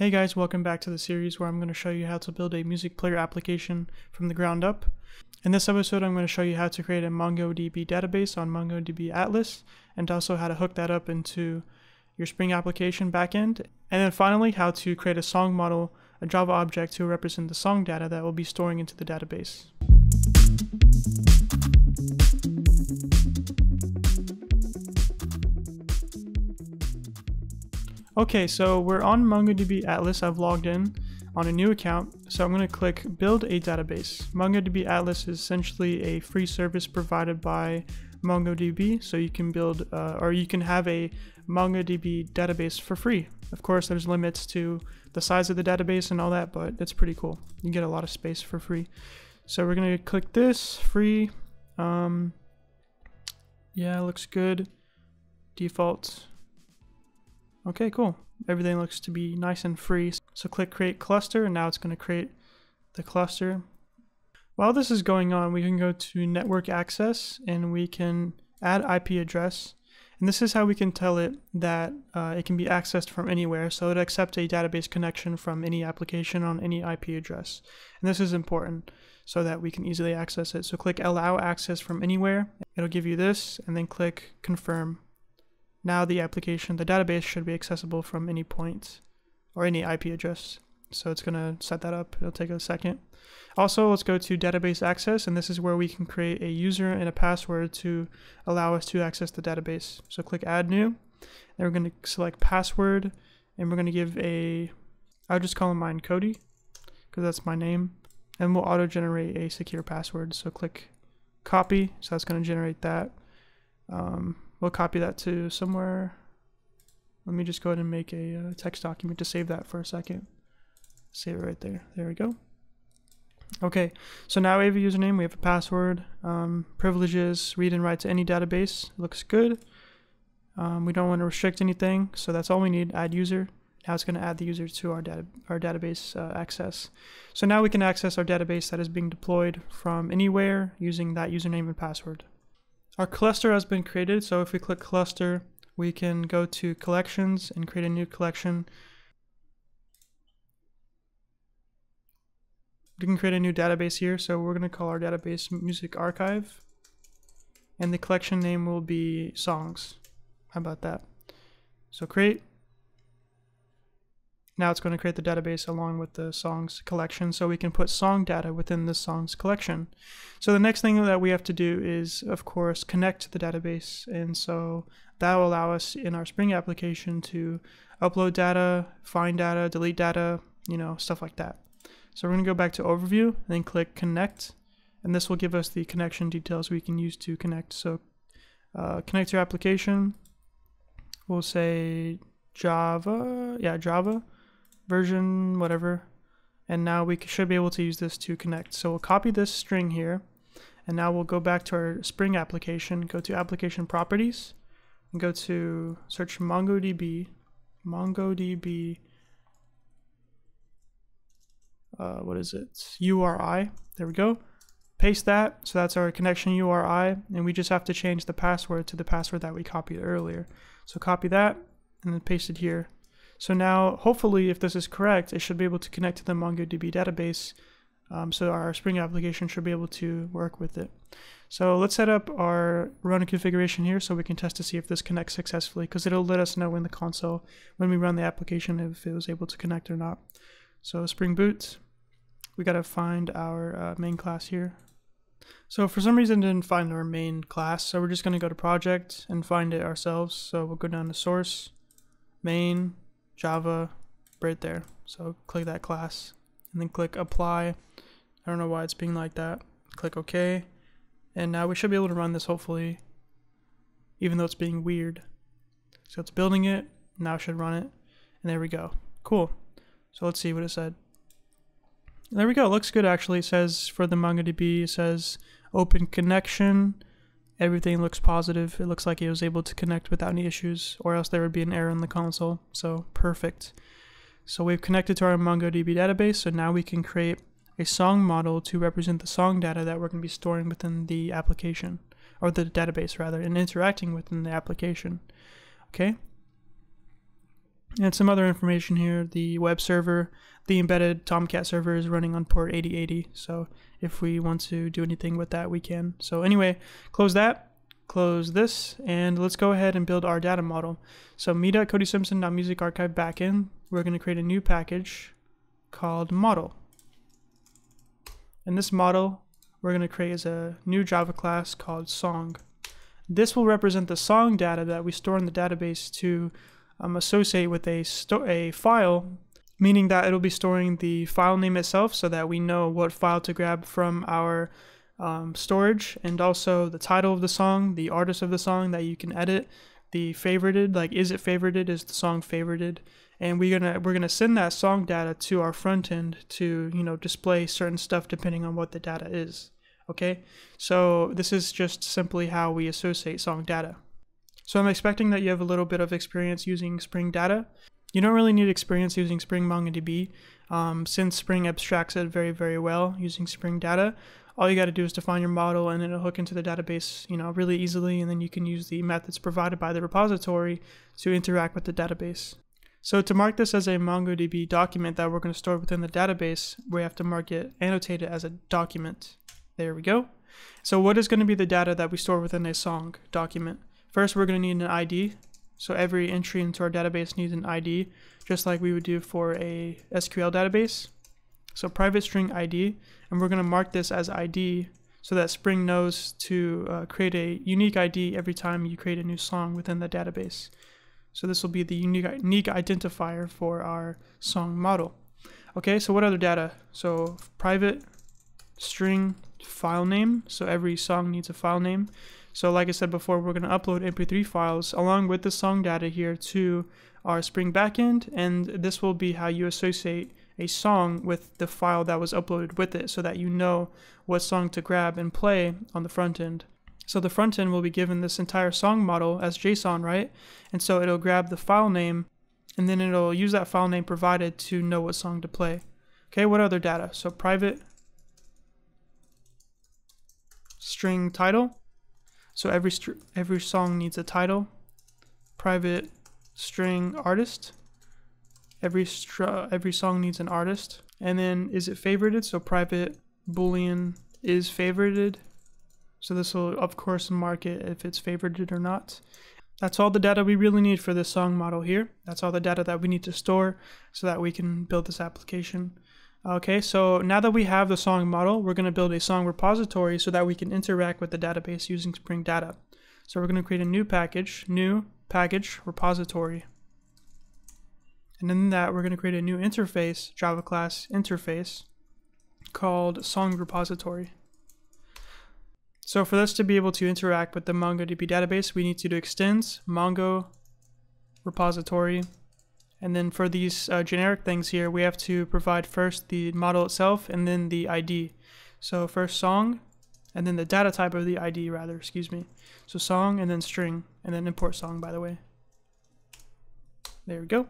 Hey guys, welcome back to the series where I'm going to show you how to build a music player application from the ground up. In this episode, I'm going to show you how to create a MongoDB database on MongoDB Atlas and also how to hook that up into your Spring application backend. And then finally, how to create a song model, a Java object to represent the song data that will be storing into the database. Okay, so we're on MongoDB Atlas. I've logged in on a new account. So I'm going to click build a database. MongoDB Atlas is essentially a free service provided by MongoDB. So you can build uh, or you can have a MongoDB database for free. Of course, there's limits to the size of the database and all that, but it's pretty cool. You get a lot of space for free. So we're going to click this free. Um, yeah, looks good. Default Okay, cool. Everything looks to be nice and free. So click create cluster and now it's going to create the cluster. While this is going on, we can go to network access and we can add IP address. And this is how we can tell it that uh, it can be accessed from anywhere. So it accepts a database connection from any application on any IP address. And this is important so that we can easily access it. So click allow access from anywhere. It'll give you this and then click confirm. Now the application, the database should be accessible from any point or any IP address. So it's going to set that up. It'll take a second. Also, let's go to database access, and this is where we can create a user and a password to allow us to access the database. So click add new. Then we're going to select password, and we're going to give a, I'll just call mine Kody, because that's my name. And we'll auto generate a secure password. So click copy. So that's going to generate that. Um, we'll copy that to somewhere. Let me just go ahead and make a uh, text document to save that for a second. Save it right there. There we go. Okay, so now we have a username, we have a password, um, privileges, read and write to any database. Looks good. Um, we don't want to restrict anything, so that's all we need. Add user. Now it's going to add the user to our data our database uh, access. So now we can access our database that is being deployed from anywhere using that username and password. Our cluster has been created, so if we click cluster, we can go to collections and create a new collection. We can create a new database here, so we're going to call our database Music Archive. And the collection name will be songs. How about that? So create now it's going to create the database along with the songs collection so we can put song data within the songs collection. So the next thing that we have to do is, of course, connect to the database. And so that will allow us in our Spring application to upload data, find data, delete data, you know, stuff like that. So we're going to go back to overview and then click connect. And this will give us the connection details we can use to connect. So uh, connect your application. We'll say Java. Yeah, Java version, whatever. And now we should be able to use this to connect. So we'll copy this string here. And now we'll go back to our Spring application, go to application properties, and go to search MongoDB, MongoDB, uh, what is it? URI. There we go. Paste that. So that's our connection URI. And we just have to change the password to the password that we copied earlier. So copy that and then paste it here. So now, hopefully, if this is correct, it should be able to connect to the MongoDB database. Um, so our Spring application should be able to work with it. So let's set up our run configuration here so we can test to see if this connects successfully because it'll let us know in the console when we run the application if it was able to connect or not. So Spring Boot, we got to find our uh, main class here. So for some reason didn't find our main class, so we're just going to go to project and find it ourselves. So we'll go down to source, main, Java right there. So click that class and then click apply. I don't know why it's being like that. Click OK. And now we should be able to run this hopefully, even though it's being weird. So it's building it, now should run it. And there we go. Cool. So let's see what it said. There we go. It looks good actually. It says for the MongoDB, it says open connection everything looks positive. It looks like it was able to connect without any issues, or else there would be an error in the console. So perfect. So we've connected to our MongoDB database, so now we can create a song model to represent the song data that we're going to be storing within the application, or the database rather, and interacting within the application. Okay? And some other information here, the web server, the embedded Tomcat server is running on port 8080. So if we want to do anything with that, we can. So anyway, close that, close this, and let's go ahead and build our data model. So me.kodysimpson.music archive backend, we're going to create a new package called model. And this model we're going to create as a new Java class called song. This will represent the song data that we store in the database to um, associate with a, a file, meaning that it'll be storing the file name itself so that we know what file to grab from our um, storage and also the title of the song, the artist of the song that you can edit, the favorited, like is it favorited, is the song favorited, and we're gonna we're gonna send that song data to our front end to you know display certain stuff depending on what the data is. Okay, so this is just simply how we associate song data. So I'm expecting that you have a little bit of experience using Spring Data. You don't really need experience using Spring MongoDB um, since Spring abstracts it very, very well using Spring Data. All you got to do is define your model and it'll hook into the database, you know, really easily. And then you can use the methods provided by the repository to interact with the database. So to mark this as a MongoDB document that we're going to store within the database, we have to mark it, annotate it as a document. There we go. So what is going to be the data that we store within a song document? First, we're going to need an ID. So every entry into our database needs an ID, just like we would do for a SQL database. So private string ID, and we're going to mark this as ID so that Spring knows to uh, create a unique ID every time you create a new song within the database. So this will be the unique, unique identifier for our song model. Okay, so what other data? So private string file name. So every song needs a file name. So like I said before, we're going to upload MP3 files along with the song data here to our Spring backend, and this will be how you associate a song with the file that was uploaded with it so that you know what song to grab and play on the front end. So the front end will be given this entire song model as JSON, right? And so it'll grab the file name and then it'll use that file name provided to know what song to play. Okay, what other data? So private string title so every every song needs a title, private string artist. Every every song needs an artist, and then is it favorited? So private boolean is favorited. So this will of course mark it if it's favorited or not. That's all the data we really need for this song model here. That's all the data that we need to store so that we can build this application. Okay, so now that we have the song model, we're going to build a song repository so that we can interact with the database using Spring Data. So we're going to create a new package, new package repository. And in that, we're going to create a new interface, Java class interface, called song repository. So for this to be able to interact with the MongoDB database, we need to do extends mongo repository and then for these uh, generic things here, we have to provide first the model itself and then the ID. So first song, and then the data type of the ID rather, excuse me. So song and then string, and then import song by the way. There we go.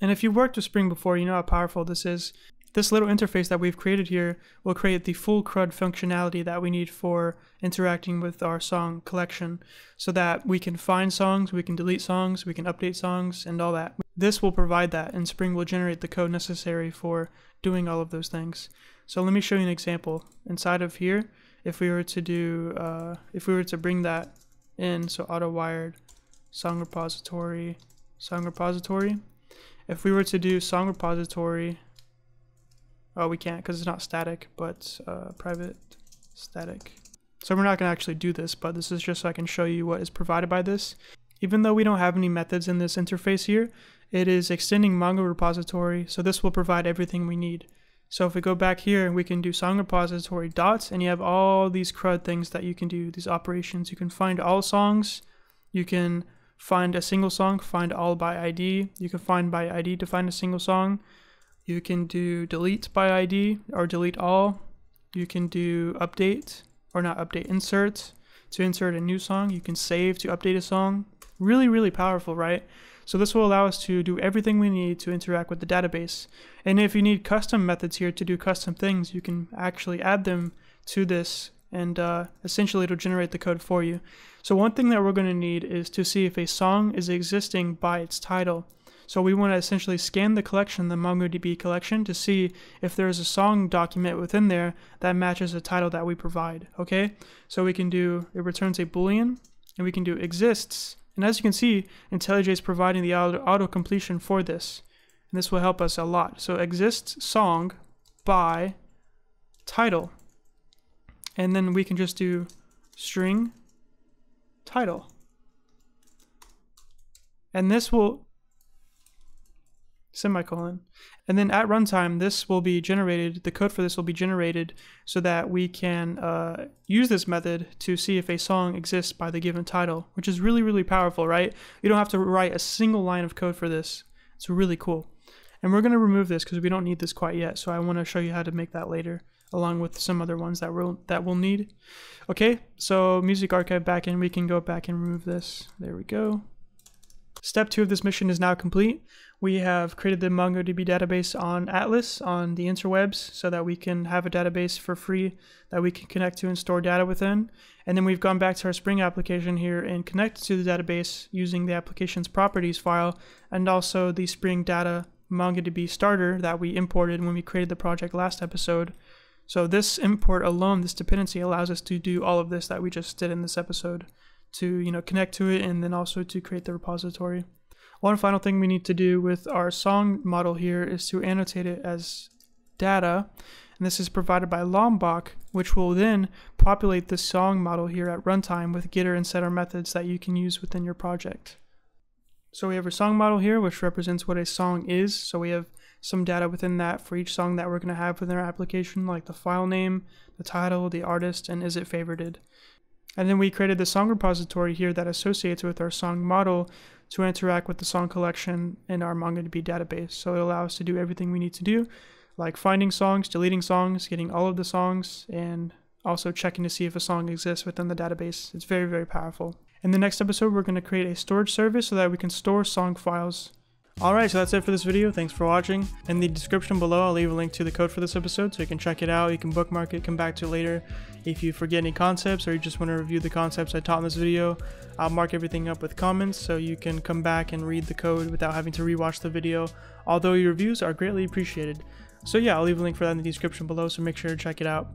And if you've worked with Spring before, you know how powerful this is. This little interface that we've created here will create the full CRUD functionality that we need for interacting with our song collection so that we can find songs, we can delete songs, we can update songs, and all that. This will provide that, and Spring will generate the code necessary for doing all of those things. So let me show you an example. Inside of here, if we were to do, uh, if we were to bring that in, so auto-wired, song repository, song repository, if we were to do song repository Oh, we can't because it's not static, but uh, private static. So we're not going to actually do this, but this is just so I can show you what is provided by this. Even though we don't have any methods in this interface here, it is extending Mongo repository, so this will provide everything we need. So if we go back here, we can do song repository dots, and you have all these CRUD things that you can do, these operations. You can find all songs, you can find a single song, find all by ID, you can find by ID to find a single song, you can do delete by ID or delete all. You can do update or not update, insert to insert a new song. You can save to update a song. Really, really powerful, right? So this will allow us to do everything we need to interact with the database. And if you need custom methods here to do custom things, you can actually add them to this and uh, essentially it'll generate the code for you. So one thing that we're going to need is to see if a song is existing by its title. So we want to essentially scan the collection, the MongoDB collection, to see if there's a song document within there that matches the title that we provide. Okay, so we can do it returns a boolean, and we can do exists. And as you can see, IntelliJ is providing the auto, auto completion for this, and this will help us a lot. So exists song by title, and then we can just do string title. And this will semicolon. And then at runtime, this will be generated, the code for this will be generated so that we can uh, use this method to see if a song exists by the given title, which is really, really powerful, right? You don't have to write a single line of code for this. It's really cool. And we're going to remove this because we don't need this quite yet. So I want to show you how to make that later along with some other ones that we'll, that we'll need. Okay, so music archive backend, we can go back and remove this. There we go. Step two of this mission is now complete. We have created the MongoDB database on Atlas on the interwebs so that we can have a database for free that we can connect to and store data within. And then we've gone back to our Spring application here and connected to the database using the application's properties file and also the Spring data MongoDB starter that we imported when we created the project last episode. So this import alone, this dependency allows us to do all of this that we just did in this episode to, you know, connect to it and then also to create the repository. One final thing we need to do with our song model here is to annotate it as data. And this is provided by Lombok, which will then populate the song model here at runtime with getter and setter methods that you can use within your project. So we have our song model here, which represents what a song is. So we have some data within that for each song that we're going to have within our application, like the file name, the title, the artist, and is it favorited. And then we created the song repository here that associates with our song model to interact with the song collection in our MongoDB database. So it allows us to do everything we need to do, like finding songs, deleting songs, getting all of the songs, and also checking to see if a song exists within the database. It's very, very powerful. In the next episode, we're going to create a storage service so that we can store song files Alright, so that's it for this video. Thanks for watching. In the description below, I'll leave a link to the code for this episode so you can check it out. You can bookmark it, come back to it later. If you forget any concepts or you just want to review the concepts I taught in this video, I'll mark everything up with comments so you can come back and read the code without having to rewatch the video. Although your reviews are greatly appreciated. So yeah, I'll leave a link for that in the description below, so make sure to check it out.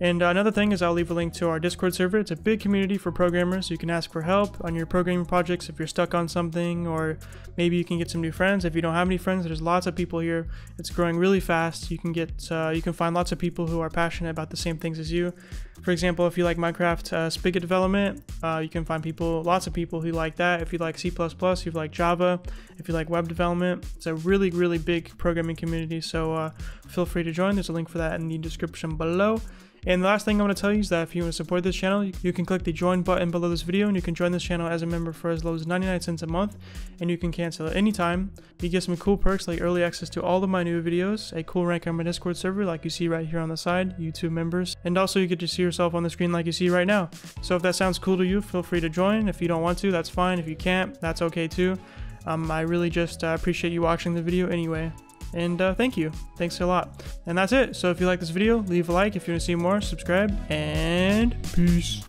And uh, another thing is I'll leave a link to our Discord server. It's a big community for programmers. You can ask for help on your programming projects if you're stuck on something, or maybe you can get some new friends. If you don't have any friends, there's lots of people here. It's growing really fast. You can get, uh, you can find lots of people who are passionate about the same things as you. For example, if you like Minecraft uh, Spigot development, uh, you can find people, lots of people who like that. If you like C++, you like Java, if you like web development, it's a really, really big programming community. So uh, feel free to join. There's a link for that in the description below. And the last thing I want to tell you is that if you want to support this channel, you can click the join button below this video and you can join this channel as a member for as low as 99 cents a month and you can cancel at any time. You get some cool perks like early access to all of my new videos, a cool rank on my Discord server like you see right here on the side, YouTube members, and also you get to see yourself on the screen like you see right now. So if that sounds cool to you, feel free to join. If you don't want to, that's fine. If you can't, that's okay too. Um, I really just uh, appreciate you watching the video anyway. And uh, thank you. Thanks a lot. And that's it. So if you like this video, leave a like. If you want to see more, subscribe. And peace.